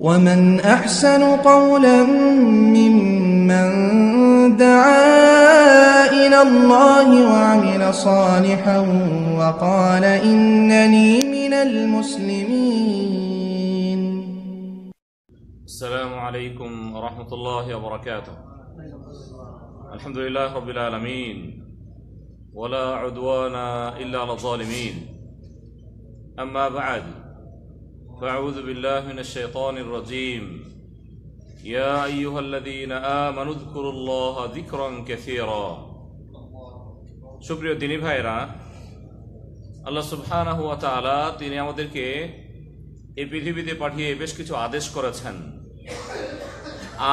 ومن أحسن قولا ممن دعا إلى الله وعمل صالحا وقال إنني من المسلمين. السلام عليكم ورحمة الله وبركاته. الحمد لله رب العالمين. ولا عدوان إلا على الظالمين. أما بعد فأعوذ بالله من الشيطان الرجيم يا أيها الذين آمنوا اذكروا الله ذكرا كثيرا সুপ্রিয় দিনী ভাইরা আল্লাহ সুবহানাহু ওয়া তাআলা তিনি আমাদেরকে এই পৃথিবীতে পাঠিয়ে বেশ কিছু আদেশ করেছেন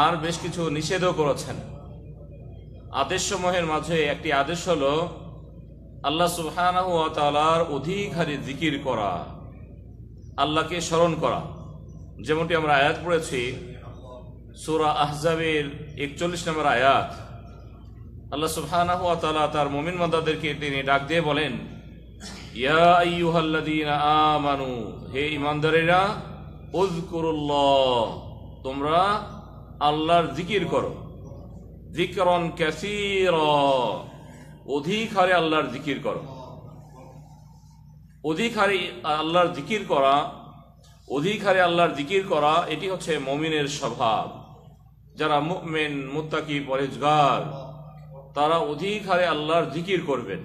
আর বেশ কিছু নিষেধও করেছেন আদেশসমূহের মাঝে একটি আদেশ হলো আল্লাহ সুবহানাহু ওয়া তাআলার অধিকারী জিকির করা আল্লাহকে স্মরণ করা। যেমনটি আমরা আয়াত পড়েছি, সূরা আহজাবের একচল্লিশ নম্বর আয়াত। আল্লাহ সুবহানাহু ওয়া তার মুমিন বান্দাদেরকে তিনি ডাক দিয়ে বলেন, ইয়া আইয়ুহাল্লাযীনা আমানু, হে ঈমানদারেরা, উযকুরুল্লাহ, তোমরা আল্লাহর জিকির করো। যিকরন কাসীরা, অধিক হারে আল্লাহর জিকির করো। অধিক হারে আল্লাহর জিকির করা অধিক হারে আল্লাহর জিকির করা, এটি হচ্ছে মমিনের স্বভাব। যারা মুমিন, মুত্তাকি পরেজগার তারা অধিক হারে আল্লাহর জিকির করবেন।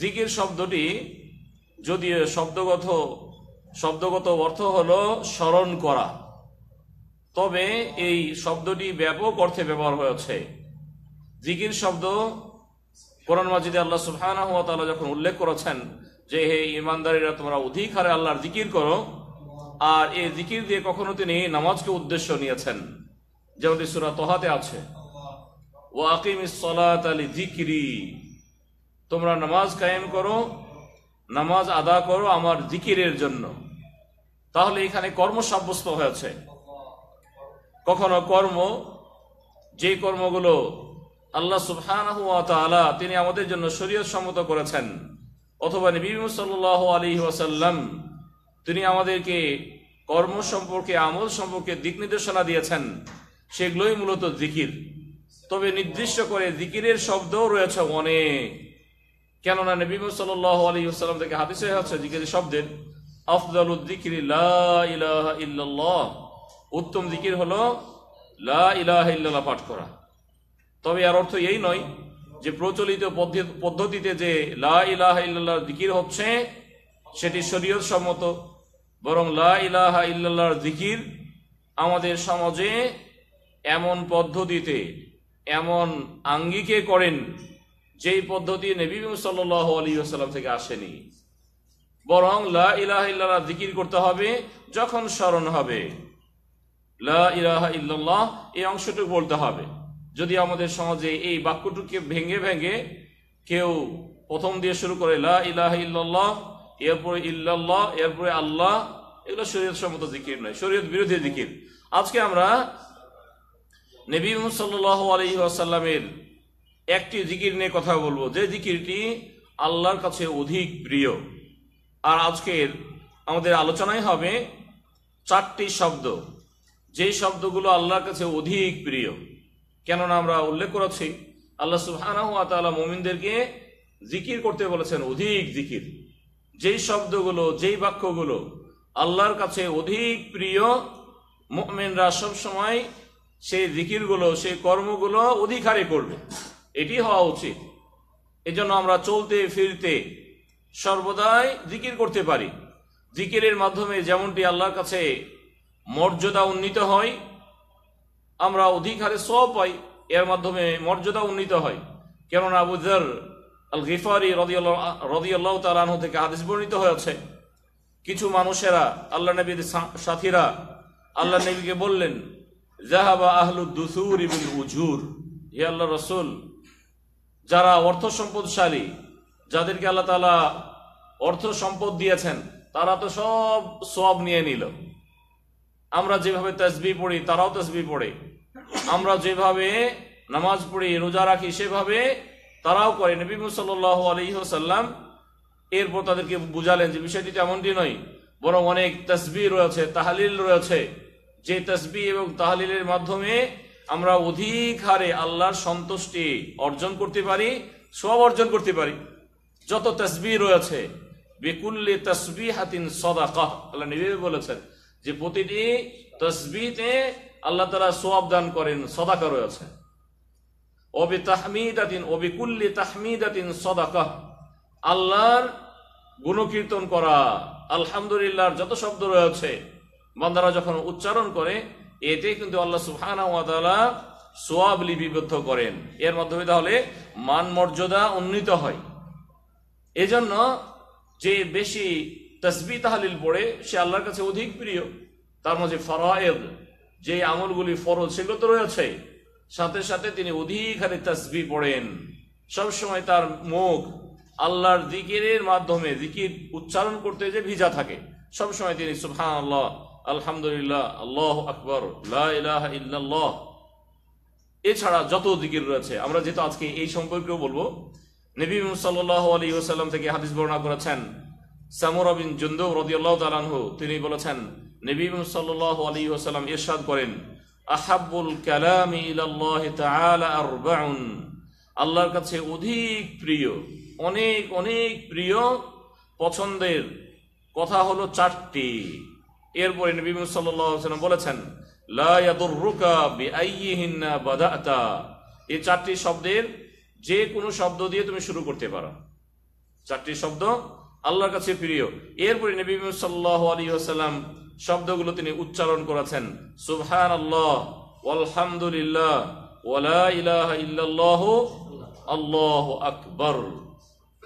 জিকির শব্দটি যদি শব্দগত শব্দগত অর্থ হলো স্মরণ করা। তবে এই শব্দটি ব্যাপক অর্থে ব্যবহার হয়েছে। জিকির শব্দ কোরআন মাজিদে আল্লাহ সুবহানাহু ওয়া তাআলা যখন উল্লেখ করেছেন যে হে ইমানদারীরা, তোমরা অধিক হারে আল্লাহর জিকির করো। আর এই জিকির দিয়ে কখনো তিনি নামাজকে উদ্দেশ্য নিয়েছেন। যেমনটি সূরা তোহাতে আছে। ও আকিমিস সলাত আলি জিকিরি তোমরা নামাজ কায়েম করো, নামাজ আদা করো আমার জিকিরের জন্য। তাহলে এখানে কর্ম সাব্যস্ত হয়েছে। কখনো কর্ম, যে কর্মগুলো আল্লাহ তাআলা তিনি আমাদের জন্য শরীয়ত সম্মত করেছেন অথবা নবী সাল্লাল্লাহু আলাইহি ওয়াসাল্লাম, তিনি আমাদেরকে কর্ম সম্পর্কে, আমল সম্পর্কে দিক নির্দেশনা দিয়েছেন, সেগুলোই মূলত জিকির। তবে নির্দিষ্ট করে জিকিরের শব্দও রয়েছে অনেক। কেননা নবী সাল্লাল্লাহু আলাইহি ওয়াসাল্লাম থেকে হাদিসে হচ্ছে জিকির শব্দের আফদালুদ যিকরি লা ইলাহা ইল্লাল্লাহ। উত্তম জিকির হলো লা ইল্লাল্লাহ পাঠ করা। তবে এর অর্থ এই নয় যে প্রচলিত পদ্ধতি- পদ্ধতিতে যে লা ইলাহা ইল্লাল্লাহ জিকির হচ্ছে, সেটি শরীয়ত সম্মত। বরং লা ইলাহা ইল্লাল্লাহর জিকির আমাদের সমাজে এমন পদ্ধতিতে, এমন আঙ্গিকে করেন যেই পদ্ধতি নবী সাল্লাল্লাহু আলাইহি ওয়াসাল্লাম থেকে আসেনি। বরং লা ইলাহা ইল্লাল্লাহ জিকির করতে হবে যখন স্মরণ হবে। লা ইলাহা ইল্লাল্লাহ, এই অংশটুকু বলতে হবে। যদি আমাদের সমাজে এই বাক্যটুকে ভেঙে ভেঙে কেউ প্রথম দিয়ে শুরু করে লা ইলাহা ইল্লাল্লাহ, এরপরে ইল্লাল্লাহ, এরপরে আল্লাহ, এগুলো শরীয়ত সম্মত জিকির নয়, শরীয়ত বিরোধী জিকির। আজকে আমরা নবী সাল্লাল্লাহু আলাইহি ওয়াসাল্লামের একটি জিকির নিয়ে কথা বলব। যে জিকিরটি আল্লাহর কাছে অধিক প্রিয়। আর আজকের আমাদের আলোচনায় হবে চারটি শব্দ। যেই শব্দগুলো আল্লাহর কাছে অধিক প্রিয়। কেননা আমরা উল্লেখ করেছি, আল্লাহ সুবহানাহু ওয়া তাআলা মুমিনদেরকে জিকির করতে বলেছেন, অধিক জিকির। যেই শব্দগুলো, যেই বাক্যগুলো আল্লাহর কাছে অধিক প্রিয়, মুমিনরা সব সময় সেই জিকিরগুলো, সেই কর্মগুলো অধিকারে করবে। এটি হওয়া উচিত। এজন্য আমরা চলতে, ফিরতে সর্বদাই জিকির করতে পারি। জিকিরের মাধ্যমে যেমনটি আল্লাহর কাছে মর্যাদা উন্নীত হয় আমরা অধিক হারে সব পাই, এর মাধ্যমে মর্যাদা উন্নীত হয়। কেননা আবু যর আল গিফারি রদিয়াল্লাহ তালাহ থেকে হাদিস বর্ণিত হয়েছে, কিছু মানুষেরা আল্লাহ নবীর সাথীরা আল্লাহ নবীকে বললেন জাহাবা আহলু দুসুর ইবিল উজুর হে আল্লাহ রসুল, যারা অর্থ সম্পদশালী, যাদেরকে আল্লাহ তালা অর্থ সম্পদ দিয়েছেন, তারা তো সব সব নিয়ে নিল। আমরা যেভাবে তসবি পড়ি, তারাও তসবি পড়ে। আমরা যেভাবে নামাজ পড়ি, রোজা রাখি, সেভাবে তারাও করে। নবী সাল্লাহ আলহিহসাল্লাম এরপর তাদেরকে বুঝালেন যে বিষয়টি তেমনটি নয়, বরং অনেক তসবি রয়েছে, তাহালিল রয়েছে। যে তসবি এবং তাহালিলের মাধ্যমে আমরা অধিক হারে আল্লাহর সন্তুষ্টি অর্জন করতে পারি সব অর্জন করতে পারি। যত তসবি রয়েছে, বেকুল্লি তসবি হাতিন সদাকাহ, আল্লাহ নবী বলেছেন যে প্রতিটি তসবিতে আল্লাহ তারা সোয়াব দান করেন সদাকা রয়েছে অবি তাহমিদাতিন অবি কুল্লি তাহমিদাতিন সদাকাহ আল্লাহর গুণকীর্তন করা, আলহামদুলিল্লাহর যত শব্দ রয়েছে, বান্দারা যখন উচ্চারণ করে, এতে কিন্তু আল্লাহ তাআলা সোয়াব লিপিবদ্ধ করেন। এর মাধ্যমে তাহলে মান মর্যাদা উন্নীত হয়। এজন্য যে বেশি তসবি তাহালিল পড়ে, সে আল্লাহর কাছে অধিক প্রিয়। তার মাঝে ফরায়েদ, যে আমলগুলি ফরজ, সেগুলো তো রয়েছে। সাথে সাথে তিনি অধিক হারে তসবি পড়েন। সবসময় তার মুখ আল্লাহর দিকিরের মাধ্যমে দিকির উচ্চারণ করতে যে ভিজা থাকে, সবসময় তিনি সুবহান আল্লাহ আলহামদুলিল্লাহ, আল্লাহ আকবর ইল্লাল্লাহ। এছাড়া যত দিকির রয়েছে, আমরা যেহেতু আজকে এই সম্পর্কেও বলব, নবী সাল্লাহ আলী ওসাল্লাম থেকে হাদিস বর্ণনা করেছেন সামুরা বিন জুন্দুব রদিয়াল্লাহ তালানহু তিনি বলেছেন, নবী সাল্লাহ আলী ওসাল্লাম ইরশাদ করেন আহাবুল কালামি আরবাউন। আল্লাহর কাছে অধিক প্রিয়, অনেক অনেক প্রিয় পছন্দের কথা হলো চারটি। এরপরে নবী আলাইহি বলেছেন বাদাতা এই চারটি শব্দের যে কোনো শব্দ দিয়ে তুমি শুরু করতে পারো। চারটি শব্দ আল্লাহর কাছে প্রিয়। এরপরে নবী আলাইহি ওয়াসাল্লাম শব্দগুলো তিনি উচ্চারণ করেছেন। সুবহান আল্লাহ আলহামদুলিল্লাহ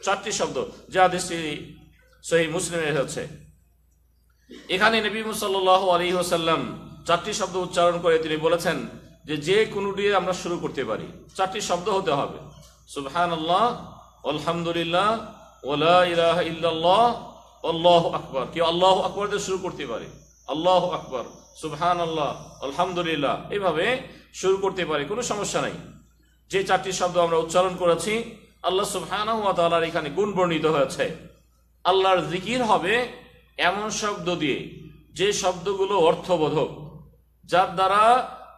চারটি শব্দ। এখানে চারটি শব্দ উচ্চারণ করে তিনি বলেছেন যে যে কোনো দিয়ে আমরা শুরু করতে পারি। চারটি শব্দ হতে হবে। সুবহান আল্লাহ আলহামদুলিল্লাহ ওলা ইলাহ ইল্লাল্লাহ, আল্লাহ আকবর। কেউ আল্লাহ আকবর দিয়ে শুরু করতে পারে। আল্লাহ আকবর সুবহান আল্লাহ আলহামদুলিল্লাহ এইভাবে শুরু করতে পারে, কোনো সমস্যা নাই। যে চারটি শব্দ আমরা উচ্চারণ করেছি, আল্লাহ সুবহানাহু ওয়া তাআলার এখানে গুণ বর্ণিত হয়েছে। আল্লাহর জিকির হবে এমন শব্দ দিয়ে, যে শব্দগুলো অর্থবোধক, যার দ্বারা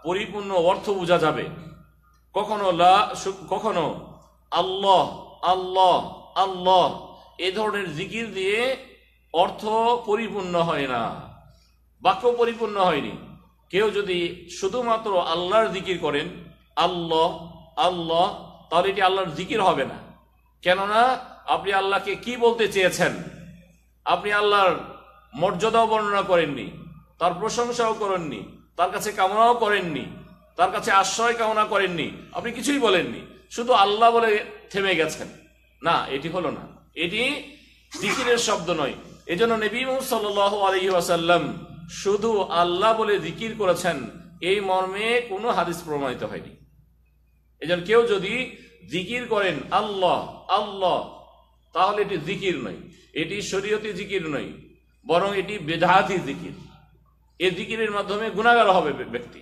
পরিপূর্ণ অর্থ বোঝা যাবে। কখনো লা কখনো আল্লাহ আল্লাহ আল্লাহ। এ ধরনের জিকির দিয়ে অর্থ পরিপূর্ণ হয় না, বাক্য পরিপূর্ণ হয়নি। কেউ যদি শুধুমাত্র আল্লাহর জিকির করেন, আল্লাহ আল্লাহ, তাহলে এটি আল্লাহর জিকির হবে না। কেননা আপনি আল্লাহকে কি বলতে চেয়েছেন? আপনি আল্লাহর মর্যাদাও বর্ণনা করেননি, তার প্রশংসাও করেননি, তার কাছে কামনাও করেননি, তার কাছে আশ্রয় কামনা করেননি, আপনি কিছুই বলেননি, শুধু আল্লাহ বলে থেমে গেছেন। না, এটি হলো না। এটি জিকিরের শব্দ নয়। এজন্য নবী সাল আলহি ওয়াসাল্লাম শুধু আল্লাহ বলে জিকির করেছেন, এই মর্মে কোনো হাদিস প্রমাণিত হয়নি। এজন্য কেউ যদি জিকির করেন, আল্লাহ আল্লাহ, তাহলে এটি জিকির নয়। এটি শরীয়তি জিকির নয়, বরং এটি বেদাহাতি জিকির। এ জিকিরের মাধ্যমে গুণাগার হবে ব্যক্তি।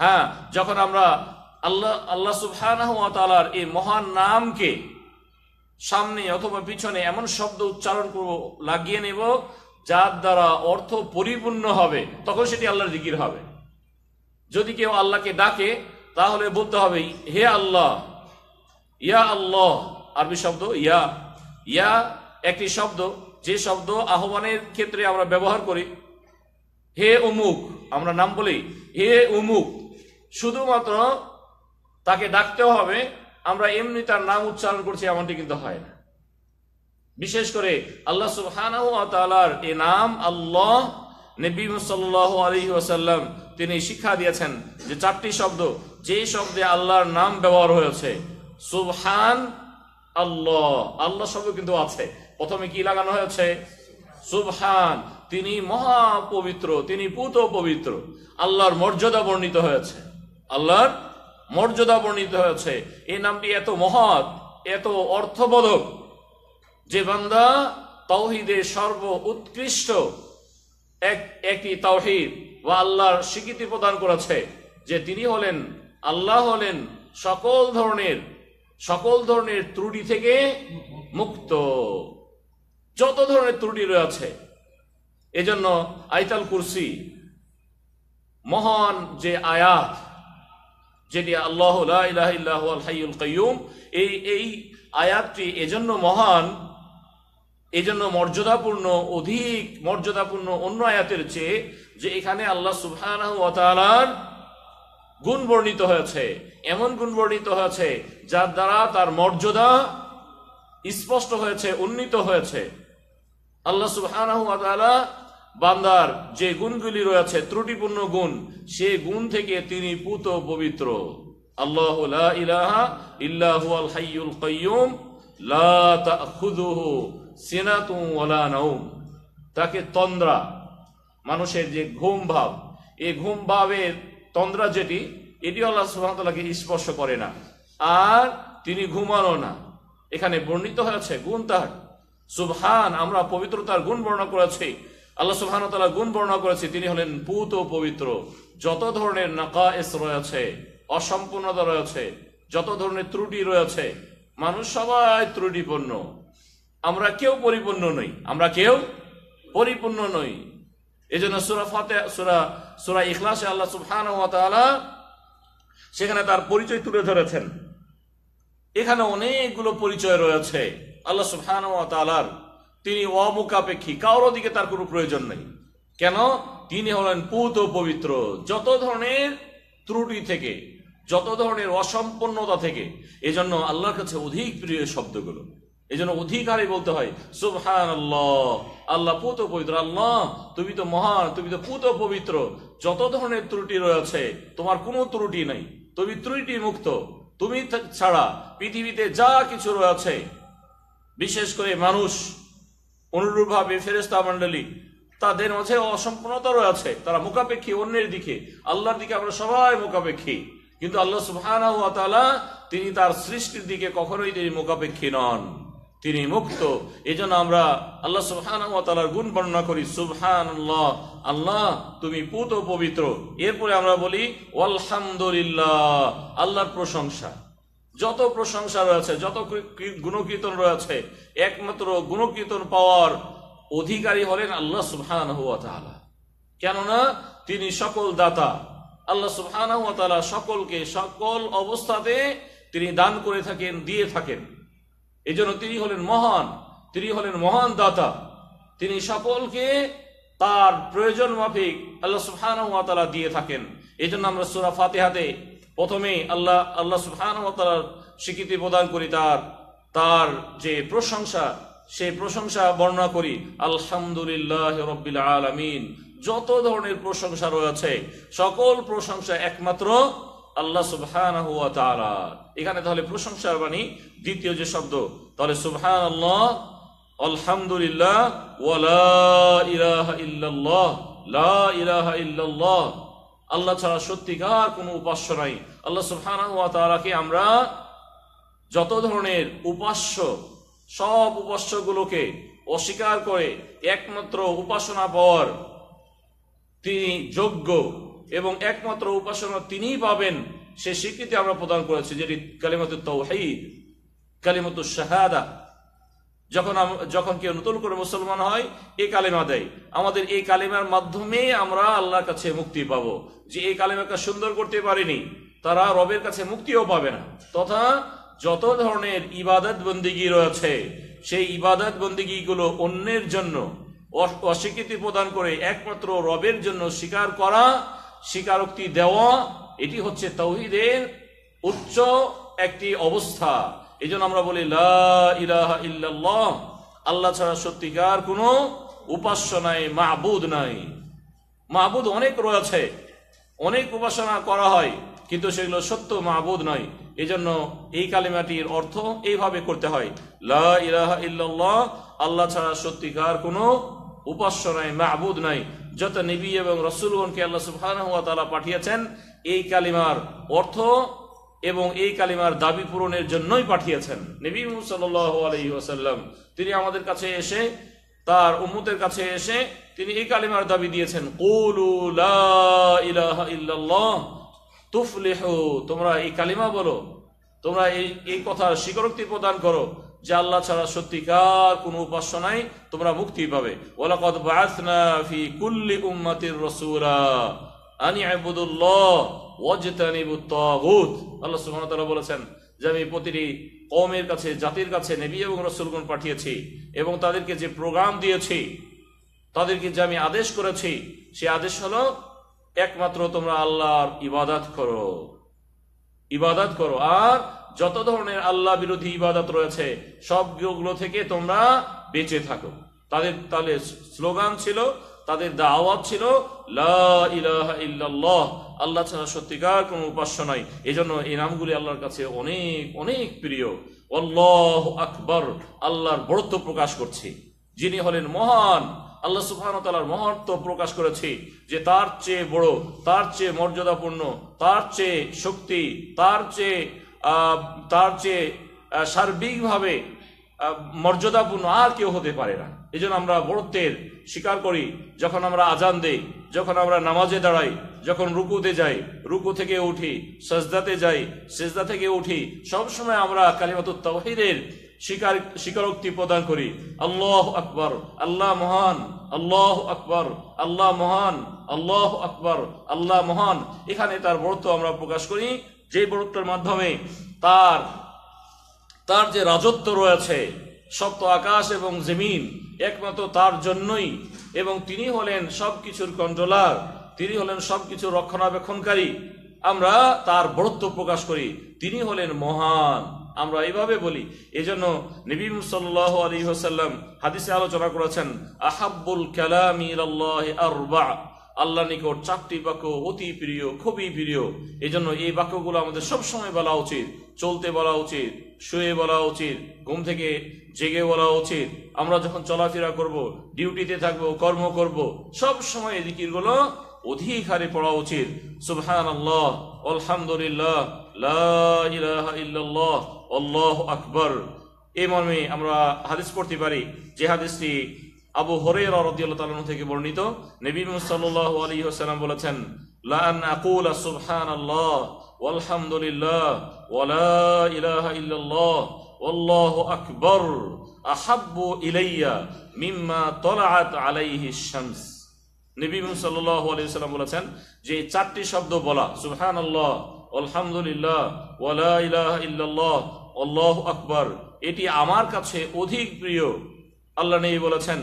হ্যাঁ যখন আমরা আল্লাহ আল্লাহ তাআলার এই মহান নামকে সামনে অথবা পিছনে এমন শব্দ উচ্চারণ করব, লাগিয়ে নেব, যার দ্বারা অর্থ পরিপূর্ণ হবে। তখন সেটি আল্লাহর জিকির হবে। যদি কেউ আল্লাহকে ডাকে, তাহলে বলতে হবে, হে আল্লাহ, ইয়া আল্লাহ। আরবি শব্দ, ইয়া। ইয়া একটি শব্দ, যে শব্দ আহ্বানের ক্ষেত্রে আমরা ব্যবহার করি। হে অমুক, আমরা নাম বলি, হে অমুক। শুধুমাত্র তাকে ডাকতেও হবে আমরা এমনি তার নাম উচ্চারণ করছি, এমনটি কিন্তু হয় না। বিশেষ করে আল্লাহ তাআলার এই নাম আল্লাহ তিনি শিক্ষা দিয়েছেন যে চারটি শব্দ, যে শব্দে আল্লাহর নাম ব্যবহার হয়েছে, সুবহান আল্লাহ। আল্লাহ শব্দ কিন্তু আছে। প্রথমে কি লাগানো হয়েছে? সুবহান। তিনি মহাপবিত্র, তিনি পুত পবিত্র আল্লাহর মর্যাদা বর্ণিত হয়েছে। আল্লাহর মর্যাদা বর্ণিত হয়েছে। এই নামটি এত মহৎ, এত অর্থবোধক যে বান্দা তাওহিদের সর্ব উৎকৃষ্ট এক, একটি তাওহিদ বা আল্লাহর স্বীকৃতি প্রদান করেছে, যে তিনি হলেন, আল্লাহ হলেন সকল ধরনের সকল ধরনের ত্রুটি থেকে মুক্ত। যত ধরনের ত্রুটি রয়েছে, এজন্য আইতাল কুরসি মহান যে আয়াত যেটি আল্লাহ লা ইলাহা ইল্লাহু আল হাইয়ুল কাইয়ুম, এই এই আয়াতটি এজন্য মহান, এজন্য মর্যাদাপূর্ণ, অধিক মর্যাদাপূর্ণ অন্য আয়াতের চেয়ে যে এখানে আল্লাহ সুবহানাহু ওয়া গুণ বর্ণিত হয়েছে। এমন গুণ বর্ণিত হয়েছে যার দ্বারা তার মর্যাদা স্পষ্ট হয়েছে, উন্নীত হয়েছে। আল্লাহ সুবহানাহু বান্দার যে গুণগুলি রয়েছে ত্রুটিপূর্ণ গুণ, সে গুণ থেকে তিনি পুত পবিত্র। আল্লাহ ইলাহা ইল্লা হুয়াল হাইয়ুল কাইয়ুম, লা তাখুযুহু সিনাতুন ওয়ালা নাওম তাকে তন্দ্রা, মানুষের যে ঘুম ভাব এই ঘুম ভাবের তন্দ্রা যেটি এটি আল্লাহ সুহামতাল্লাহকে স্পর্শ করে না। আর তিনি ঘুমানো না। এখানে বর্ণিত হয়েছে, গুণ তার সুবহান, আমরা পবিত্রতার গুণ বর্ণনা করেছি। আল্লাহ সুবহান তাআলা গুণ বর্ণনা করেছি, তিনি হলেন পুত ও পবিত্র। যত ধরনের নাকা এস রয়েছে, অসম্পূর্ণতা রয়েছে, যত ধরনের ত্রুটি রয়েছে, মানুষ সবাই ত্রুটিপূর্ণ। আমরা কেউ পরিপূর্ণ নই। আমরা কেউ পরিপূর্ণ নই। এই জন্য সুরা ফাতে সুরা সুরা ইখলাসে আল্লাহ সুবহান সেখানে তার পরিচয় তুলে ধরেছেন। এখানে অনেকগুলো পরিচয় রয়েছে আল্লাহ সুবহান তালার তিনি অমুকাপেক্ষী কারোর দিকে তার কোনো প্রয়োজন নেই। কেন? তিনি হলেন পুত পবিত্র। যত ধরনের ত্রুটি থেকে, যত ধরনের অসম্পূর্ণতা থেকে, এজন্য আল্লাহর কাছে অধিক প্রিয় শব্দগুলো। এই জন্য অধিকারী বলতে হয় সুবহান আল্লাহ আল্লাহ পুত পবিত্র, আল্লাহ, তুমি তো মহান, তুমি তো পুত পবিত্র। যত ধরনের ত্রুটি রয়েছে, তোমার কোনো ত্রুটি নেই। তুমি ত্রুটি মুক্ত। তুমি ছাড়া পৃথিবীতে যা কিছু রয়েছে, বিশেষ করে মানুষ অনুরূপভাবে ফেরেস্তা মণ্ডলী, তাদের মাঝে অসম্পূর্ণতা রয়েছে। তারা মুখাপেক্ষী, অন্যের দিকে। আল্লাহর দিকে আমরা সবাই মুখাপেক্ষী। কিন্তু আল্লাহ তাআলা, তিনি তার সৃষ্টির দিকে কখনোই তিনি মুখাপেক্ষী নন। তিনি মুক্ত। এই জন্য আমরা আল্লাহ সুবহানাহু ওয়া গুণ বর্ণনা করি, সুবহানাল্লাহ, আল্লাহ, তুমি পুত পবিত্র। এরপরে আমরা বলি আলহামদুলিল্লাহ আল্লাহর প্রশংসা। যত প্রশংসা রয়েছে, যত গুণকীর্তন রয়েছে, একমাত্র গুণকীর্তন পাওয়ার অধিকারী হলেন আল্লাহ তাআলা। কেননা তিনি সকল দাতা। আল্লাহ তাআলা সকলকে সকল অবস্থাতে তিনি দান করে থাকেন, দিয়ে থাকেন। এই তিনি হলেন মহান, তিনি হলেন মহান দাতা। তিনি সকলকে তার প্রয়োজন মাফিক আল্লাহ ওয়া দিয়ে থাকেন। এই জন্য আমরা সূরা ফাতিহাতে প্রথমে আল্লাহ আল্লাহ তাআলার স্বীকৃতি প্রদান করি তার তার যে প্রশংসা, সেই প্রশংসা বর্ণনা করি। আলহামদুলিল্লাহ রব্বিল আলামিন। যত ধরনের প্রশংসা রয়েছে, সকল প্রশংসা একমাত্র আল্লাহ তাআলা। এখানে তাহলে প্রশংসার বাণী, দ্বিতীয় যে শব্দ, তাহলে সুবহান আল্লাহ আলহামদুলিল্লাহ ইলাহা ইল্লাল্লাহ। আল্লাহ ছাড়া সত্যিকার কোনো উপাস্য নাই। আল্লাহ তাআলাকে আমরা যত ধরনের উপাস্য, সব উপাস্যগুলোকে অস্বীকার করে একমাত্র উপাসনা পর তিনি যোগ্য এবং একমাত্র উপাসনা তিনিই পাবেন, সে স্বীকৃতি আমরা প্রদান করেছি যেটি কালিমত তৌহিদ কালিমত শাহাদা। যখন যখন কেউ নতুন করে মুসলমান হয় এই কালিমা দেয়। আমাদের এই কালিমার মাধ্যমে আমরা আল্লাহর কাছে মুক্তি পাবো। যে এই কালিমাকে সুন্দর করতে পারিনি তারা রবের কাছে মুক্তিও পাবে না। তথা যত ধরনের ইবাদত বন্দিগি রয়েছে, সেই ইবাদত বন্দিগিগুলো অন্যের জন্য অস্বীকৃতি প্রদান করে একমাত্র রবের জন্য স্বীকার করা, স্বীকারোক্তি দেওয়া, এটি হচ্ছে তৌহিদের উচ্চ একটি অবস্থা। এই আমরা বলি ইলাহা আল্লাহ ছাড়া সত্যিকার কোনো উপাস্য নাই মাহবুদ নাই। মাহবুদ অনেক রয়েছে, অনেক উপাসনা করা হয়। কিন্তু সেগুলো সত্য মাহবুদ নয়। এই জন্য এই কালিমাটির অর্থ এইভাবে করতে হয়। লা ইলাহা ইল্লাল্লাহ, আল্লাহ ছাড়া সত্যিকার কোনো উপাস্য নাই মাহবুদ নাই যত নবী এবং রসুলগণকে আল্লাহ সুবহানাহু ওয়া পাঠিয়েছেন, এই কালিমার অর্থ এবং এই কালিমার দাবি পূরণের জন্যই পাঠিয়েছেন নবী সাল্লাল্লাহু আলাইহি ওয়াসাল্লাম। তিনি আমাদের কাছে এসে, তার উম্মতের কাছে এসে তিনি এই কালিমার দাবি দিয়েছেন। কুলু ইলাহা ইল্লাল্লাহ তুফলিহু, তোমরা এই কালিমা বলো, তোমরা এই এই কথার স্বীকারোক্তি প্রদান করো যে আল্লাহ ছাড়া সত্যিকার কোনো উপাস্য নাই, তোমরা মুক্তি পাবে। ওয়ালাকাদ বাআসনা ফি কুল্লি উম্মাতির রাসূলা আনি আবুদুল্লাহ ওয়াজতানিবুত তাগুত আল্লাহ সুবহানাহু ওয়া বলেছেন যে আমি প্রতিটি কওমের কাছে, জাতির কাছে নবী এবং রাসূলগণ পাঠিয়েছি এবং তাদেরকে যে প্রোগ্রাম দিয়েছি, তাদেরকে যে আমি আদেশ করেছি সে আদেশ হলো একমাত্র তোমরা আল্লাহর ইবাদত করো। ইবাদত করো। আর যত ধরনের আল্লাহ বিরোধী ইবাদত রয়েছে, সবগুলো থেকে তোমরা বেঁচে থাকো। তাদের তাহলে স্লোগান ছিল, তাদের দাওয়াত ছিল আল্লাহ ছাড়া সত্যিকার কোনো উপাস্য নাই। এই জন্য এই নামগুলি আল্লাহর কাছে অনেক অনেক প্রিয়। আল্লাহ আকবর, আল্লাহর বড়ত্ব প্রকাশ করছি। যিনি হলেন মহান আল্লাহ সুবহান তালার মহত্ব প্রকাশ করেছি যে তার চেয়ে বড়, তার চেয়ে মর্যাদাপূর্ণ, তার চেয়ে শক্তি, তার চেয়ে তার চেয়ে সার্বিকভাবে মর্যাদাপূর্ণ আর কেউ হতে পারে না। এই আমরা বড়ত্বের স্বীকার করি যখন আমরা আজান দেই, যখন আমরা নামাজে দাঁড়াই, যখন রুকুতে যাই, রুকু থেকে উঠি, সেজদাতে যাই, সেজদা থেকে উঠি, সবসময় আমরা কালিমাতুত তাওহীদের স্বীকার স্বীকারোক্তি প্রদান করি। আল্লাহ আকবর, আল্লাহ মহান, আল্লাহ আকবর, আল্লাহ মহান, আল্লাহ আকবর, আল্লাহ মহান। এখানে তার বড়ত্ব আমরা প্রকাশ করি। যে বড়ত্বের মাধ্যমে তার তার যে রাজত্ব রয়েছে, সপ্ত আকাশ এবং জমিন, একমাত্র তার জন্যই, এবং তিনি হলেন সব কিছুর কন্ট্রোলার, তিনি হলেন সবকিছুর রক্ষণাবেক্ষণকারী। আমরা তার বরত্ব প্রকাশ করি। তিনি হলেন মহান। আমরা এইভাবে বলি, এজন্য নবী সাল্লাল্লাহু আলাইহি ওয়াসাল্লাম হাদিসে আলোচনা করেছেন আহাবুল কালামি আরবা। আল্লাহ নিকট চারটি বাক্য অতি প্রিয়, খুবই প্রিয়। এই জন্য এই বাক্যগুলো আমাদের সবসময় বলা উচিত। চলতে বলা উচিত, শুয়ে বলা উচিত, ঘুম থেকে জেগে বলা উচিত। আমরা যখন চলাফেরা করব, ডিউটিতে থাকব, কর্ম করব সব সময় এই হারে পড়া উচিত। সুবহান আল্লাহ আলহামদুলিল্লাহ, লা ইলাহা আকবর। এই মর্মে আমরা হাদিস পড়তে পারি যে হাদিসটি আবু হরেরা রাদিয়াল্লাহু তাআলা থেকে বর্ণিত। নবী সাল্লাল্লাহু আলাইহি ওয়াসাল্লাম বলেছেন, লা আন আকুলা সুবহানাল্লাহ ওয়ালহামদুলিল্লাহ ওয়া লা ইলাহা ইল্লাল্লাহ ওয়াল্লাহু আকবার আহাব্বু ইলাইয়া মিম্মা তলাআত আলাইহি শামস। নবী সাল্লাল্লাহু আলাইহি ওয়াসাল্লাম বলেছেন যে চারটি শব্দ বলা, সুবহানাল্লাহ আলহামদুলিল্লাহ ওয়া লা ইলাহা ইল্লাল্লাহ আল্লাহু আকবর, এটি আমার কাছে অধিক প্রিয়। আল্লাহ নেই বলেছেন,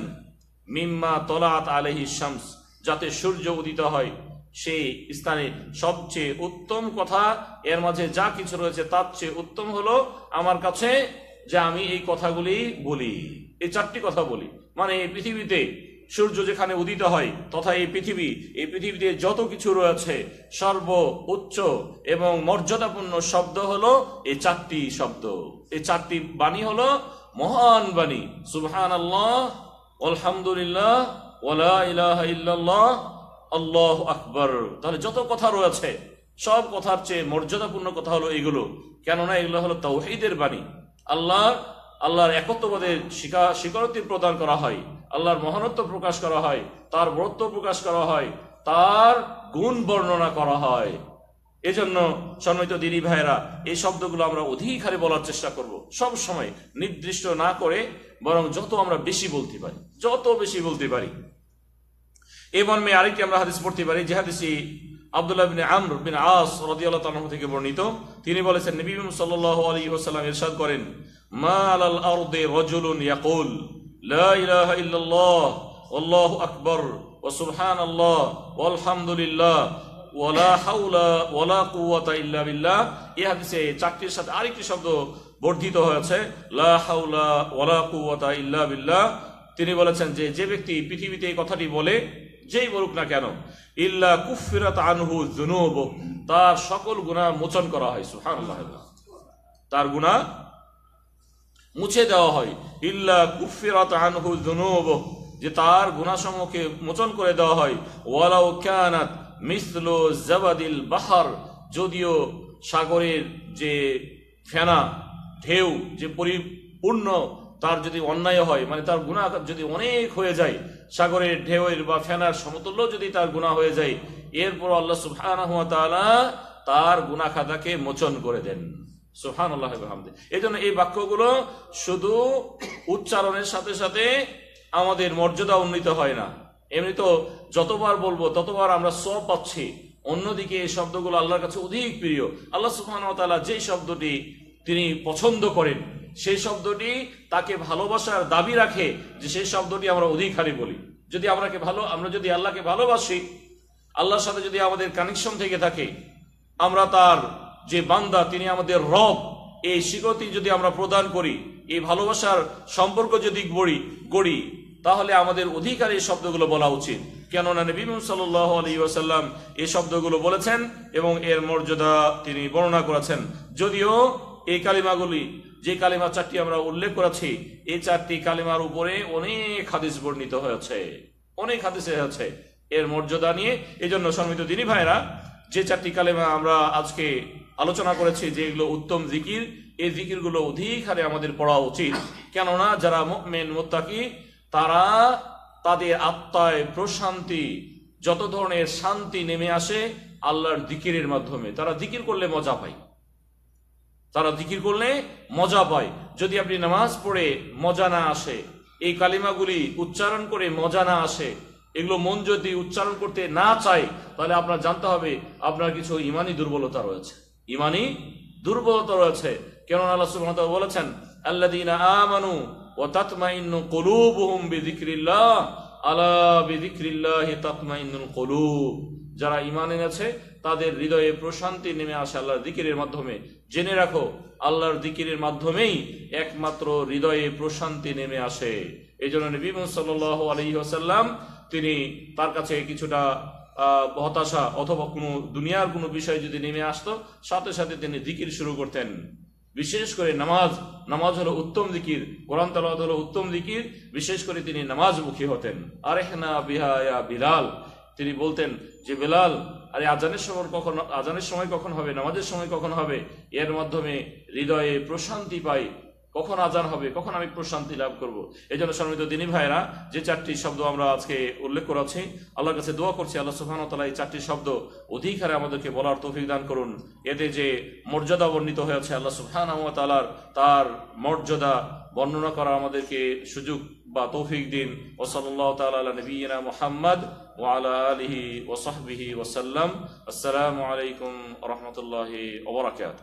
মিম্মা তলাত আলহি শামস যাতে সূর্য উদিত হয়। সেই স্থানে সবচেয়ে উত্তম কথা, এর মাঝে যা কিছু রয়েছে তার চেয়ে উত্তম হলো আমার কাছে যে আমি এই কথাগুলি বলি। এই চারটি কথা বলি। মানে এই পৃথিবীতে সূর্য যেখানে উদিত হয়, তথা এই পৃথিবী, এই পৃথিবীতে যত কিছু রয়েছে, সর্ব উচ্চ এবং মর্যাদাপূর্ণ শব্দ হলো এই চারটি শব্দ। এই চারটি বাণী হলো মহান বাণী। সুবহান আল্লাহ আলহামদুলিল্লাহ ওলা ইলাহা ইল্লাল্লাহ, আল্লাহ আকবর। তাহলে যত কথা রয়েছে, সব কথার চেয়ে মর্যাদাপূর্ণ কথা হলো এগুলো। কেননা এগুলো হলো তৌহিদের বাণী। আল্লাহ আল্লাহর একত্ববাদের স্বীকার স্বীকারোক্তি প্রদান করা হয়, আল্লাহর মহানত্ব প্রকাশ করা হয়, তার বরত্ব প্রকাশ করা হয়, তার গুণ বর্ণনা করা হয়। এজন্য সম্মিত দিনী ভাইরা এই শব্দগুলো আমরা অধিক হারে বলার চেষ্টা করব, সব সময় নির্দিষ্ট না করে বরং যত আমরা বেশি বলতে পারি, যত বেশি বলতে পারি। এই মর্মে আরেকটি আমরা হাদিস পড়তে পারি, যে হাদিসি আব্দুল্লাহ বিন আমর বিন আস রাদিয়াল্লাহু থেকে বর্ণিত। তিনি বলেছেন, নবী মুহাম্মদ সাল্লাল্লাহু আলাইহি ওয়াসাল্লাম ইরশাদ করেন মা রাজুলুন ইল্লা চারটির সাথে আরেকটি শব্দ বর্ধিত হয়েছে, লা ইল্লা বিল্লাহ। তিনি বলেছেন যে যে ব্যক্তি পৃথিবীতে এই কথাটি বলে, যেই বলুক না কেন, ইল্লা কুফিরাত তার সকল গুনাহ মোচন করা হয়, সুবহানাল্লাহ। তার গুনাহ মুছে দেওয়া হয়। ইল্লা কুফিরাত আনহু যুনুব যে তার গুনাসমূহকে মোচন করে দেওয়া হয়। ওয়ালাউ কানাত মিসলু জাবাদিল বাহার, যদিও সাগরের যে ফেনা, ঢেউ যে পরিপূর্ণ, তার যদি অন্যায় হয় মানে তার গুণা যদি অনেক হয়ে যায়, সাগরের ঢেউয়ের বা ফেনার সমতুল্য যদি তার গুণা হয়ে যায় এরপর আল্লাহ ওয়া তার গুনাহ খাতাকে মোচন করে দেন। সুহান আল্লাহ এই জন্য এই বাক্যগুলো শুধু উচ্চারণের সাথে সাথে আমাদের মর্যাদা উন্নীত হয় না। এমনি তো যতবার বলব, ততবার আমরা সব পাচ্ছি। অন্যদিকে এই শব্দগুলো আল্লাহর কাছে অধিক প্রিয়। আল্লাহ সুবহান তাআলা যে শব্দটি তিনি পছন্দ করেন, সেই শব্দটি তাকে ভালোবাসার দাবি রাখে যে সেই শব্দটি আমরা অধিকারী বলি। যদি আমরাকে ভালো, আমরা যদি আল্লাহকে ভালোবাসি, আল্লাহর সাথে যদি আমাদের কানেকশন থেকে থাকে, আমরা তার যে বান্দা, তিনি আমাদের রব। এই স্বীকৃতি যদি আমরা প্রদান করি, এই ভালোবাসার সম্পর্ক যদি গড়ি গড়ি, তাহলে আমাদের অধিকার এই শব্দগুলো বলা উচিত। কেননা নবী সাল্লাহ আলী ওয়াসাল্লাম এই শব্দগুলো বলেছেন এবং এর মর্যাদা তিনি বর্ণনা করেছেন। যদিও এই কালিমাগুলি, যে কালিমা চারটি আমরা উল্লেখ করেছি, এই চারটি কালিমার উপরে অনেক হাদিস বর্ণিত হয়েছে। অনেক হাদিসে হয়েছে এর মর্যাদা নিয়ে। এই জন্য সম্মিত দিনী ভাইরা যে চারটি কালেমা আমরা আজকে আলোচনা করেছি যে এগুলো উত্তম জিকির, এই জিকিরগুলো অধিক হারে আমাদের পড়া উচিত। কেননা যারা মেন মোত্তাকি, তারা তাদের আত্মায় প্রশান্তি, যত ধরনের শান্তি নেমে আসে আল্লাহর দিকিরের মাধ্যমে। তারা দিকির করলে মজা পায়। তারা জিকির করলে মজা পায়। যদি আপনি নামাজ পড়ে মজা না আসে, এই কালিমাগুলি উচ্চারণ করে মজা না আসে, এগুলো মন যদি উচ্চারণ করতে না চায়, তাহলে আপনার জানতে হবে আপনার কিছু ইমানি দুর্বলতা রয়েছে। ইমানি দুর্বলতা রয়েছে। কেন আল্লাহ সুবহানাহু ওয়া বলেছেন, আল্লাযীনা আমানু ওয়া তাতমাইন্নু কুলুবুহুম বিযিকরিল্লাহ, আলা বিযিকরিল্লাহি তাতমাইন্নুল কুলুব। যারা ইমান এনেছে, তাদের হৃদয়ে প্রশান্তি নেমে আসে আল্লাহর দিকিরের মাধ্যমে। জেনে রাখো, আল্লাহর দিকিরের মাধ্যমেই একমাত্র হৃদয়ে প্রশান্তি নেমে আসে। এই জন্য নবী সাল্লাহ আলহি আসাল্লাম তিনি তার কাছে কিছুটা হতাশা অথবা কোনো দুনিয়ার কোনো বিষয় যদি নেমে আসতো, সাথে সাথে তিনি দিকির শুরু করতেন। বিশেষ করে নামাজ নামাজ হলো উত্তম দিকির কোরআন তালাওয়াত হলো উত্তম দিকির বিশেষ করে তিনি নামাজমুখী হতেন। আরেহনা বিহায়া বিলাল, তিনি বলতেন যে, বেলাল, আরে আজানের সময় কখন, আজানের সময় কখন হবে, নামাজের সময় কখন হবে? এর মাধ্যমে হৃদয়ে প্রশান্তি পাই। কখন আজান হবে, কখন আমি প্রশান্তি লাভ করব? এই জন্য সম্মিত দিনী ভাইরা যে চারটি শব্দ আমরা আজকে উল্লেখ করেছি, আল্লাহর কাছে দোয়া করছি, আল্লাহ সুবহান তালা এই চারটি শব্দ অধিক হারে আমাদেরকে বলার তৌফিক দান করুন। এতে যে মর্যাদা বর্ণিত হয়েছে, আল্লাহ সুবহান তালার তার মর্যাদা বর্ণনা করা আমাদেরকে সুযোগ বা তৌফিক দিন। ও সাল্লাহ তালা নবীনা মোহাম্মদ ও ওয়ালা আলিহি ওসহবিহি ওসাল্লাম আসসালামু আলাইকুম রহমতুল্লাহি ওবরাকাত